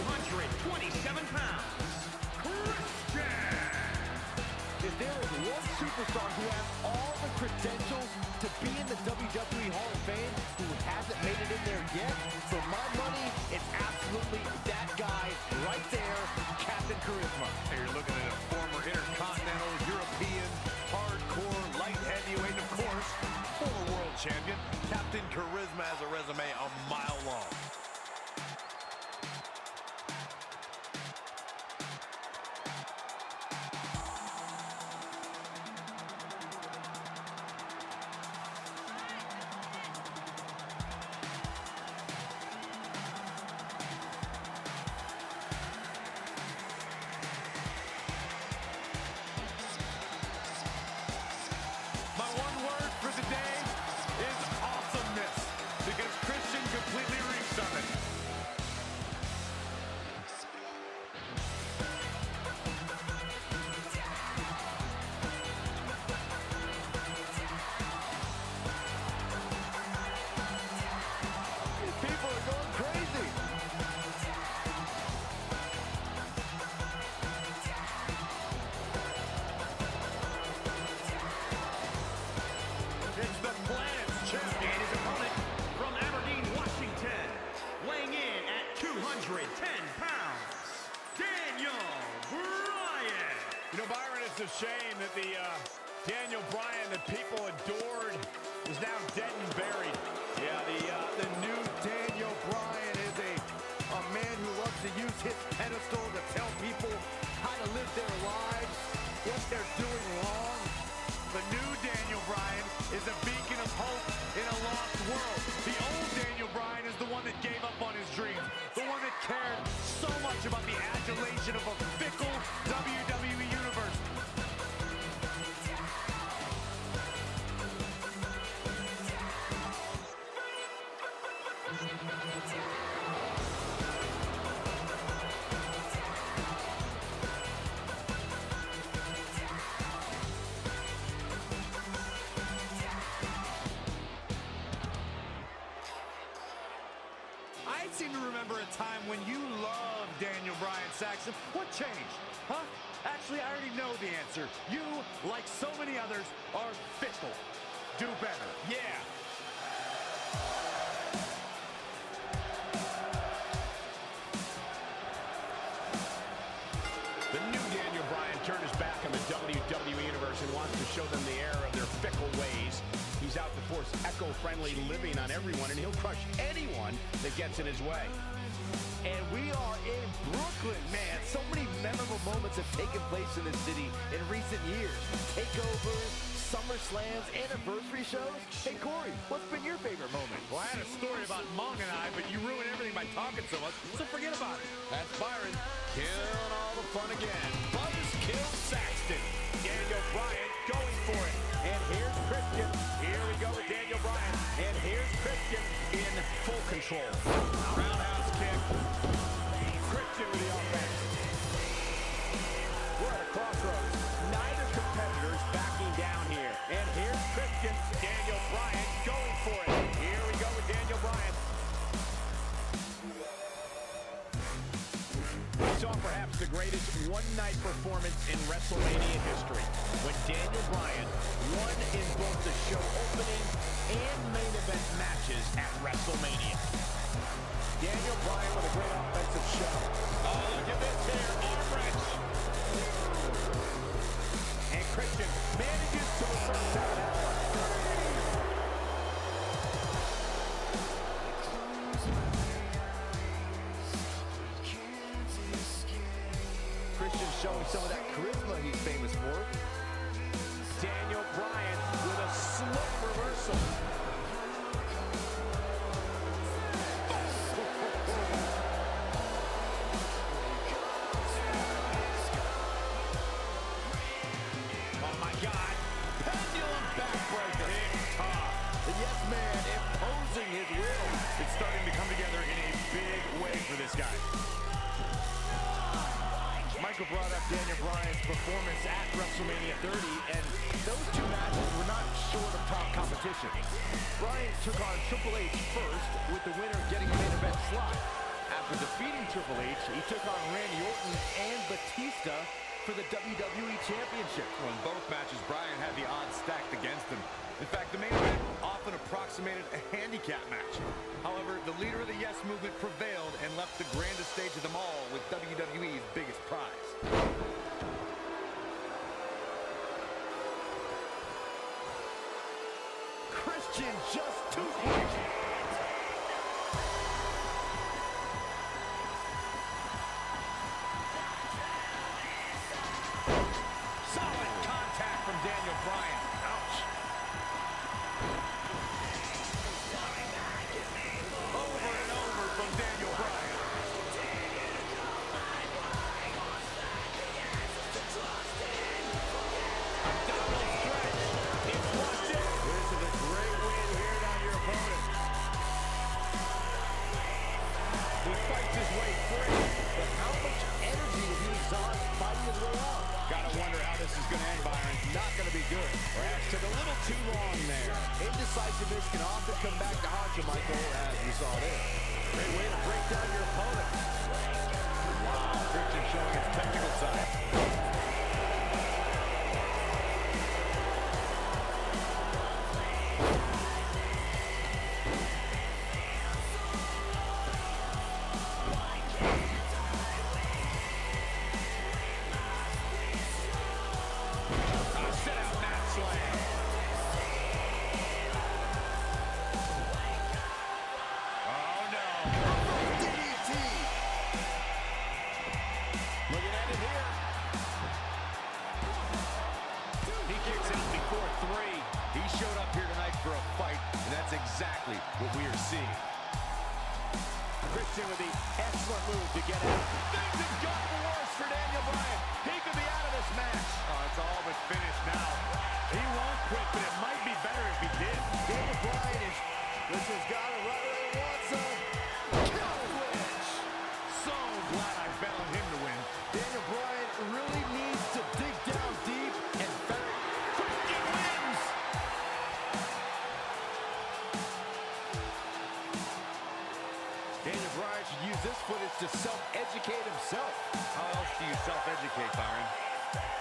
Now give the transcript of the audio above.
227 pounds, Christian! If there is one superstar who has all the credentials to be in the WWE Hall of Fame who hasn't made it in there yet, for my money, it's absolutely that guy right there, Captain Charisma. Hey, you're looking at a former Intercontinental, European, hardcore, light heavyweight, of course, former world champion. Captain Charisma has a resume a mile long. A shame that the uh, Daniel Bryan that people adored is now dead and buried. Yeah, the uh, the new Daniel Bryan is a a man who loves to use his pedestal to tell people how to live their lives, what they're doing wrong. The new Daniel Bryan is a beacon of hope in a lost world. The old Daniel Bryan is the one that gave up on his dreams, the one that cared so much about the adulation of a fickle Daniel Saxton. What changed? Huh? Actually, I already know the answer. You, like so many others, are fickle. Do better. Yeah. The new Daniel Bryan turned his back on the WWE Universe and wants to show them the error of their fickle ways. He's out to force eco-friendly living on everyone, and he'll crush anyone that gets in his way. And we are in Brooklyn, man. So many memorable moments have taken place in this city in recent years. Takeovers, SummerSlams, anniversary shows. Hey, Corey, what's been your favorite moment? Well, I had a story about Mung and I, but you ruined everything by talking so much, so forget about it. That's Byron. Killing all the fun again. Buzzkill Saxton. Daniel Bryan going for it. And here's Christian. Here we go with Daniel Bryan. And here's Christian in full control. Saw perhaps the greatest one-night performance in WrestleMania history when Daniel Bryan won in both the show opening and main event matches at WrestleMania. Daniel Bryan with a great offensive show. Oh, look at this charisma he's famous for. Daniel Bryan with a slick reversal. Oh my God. Pendulum backbreaker. The yes man imposing his will. It's starting to come together in a big way for this guy. Michael brought up Daniel Bryan's performance at WrestleMania 30, and those two matches were not short of top competition. Bryan took on Triple H first, with the winner getting a main event slot. After defeating Triple H, he took on Randy Orton and Batista for the WWE Championship. Well, in both matches, Bryan had the odds stacked against him. In fact, the main event often approximated a handicap match. However, the leader of the Yes Movement prevailed and left the grandest stage of them all with WWE's biggest prize. Christian just too did fighting his way out? Gotta wonder how this is gonna end, Byron. Not going to be good. Perhaps took a little too long there. Indecisiveness can often come back to haunt you, Michael, as we saw there. Great way to break down your opponent. Wow, Christian showing his technical side. Exactly what we are seeing. Christian with the excellent move to get out. Things have gotten worse for Daniel Bryan. He could be out of this match. Oh, it's all but finished now. He won't quit, but it might be better if he did. Daniel Bryan is, this has got Daniel Bryan should use this footage to self-educate himself. How else do you self-educate, Byron?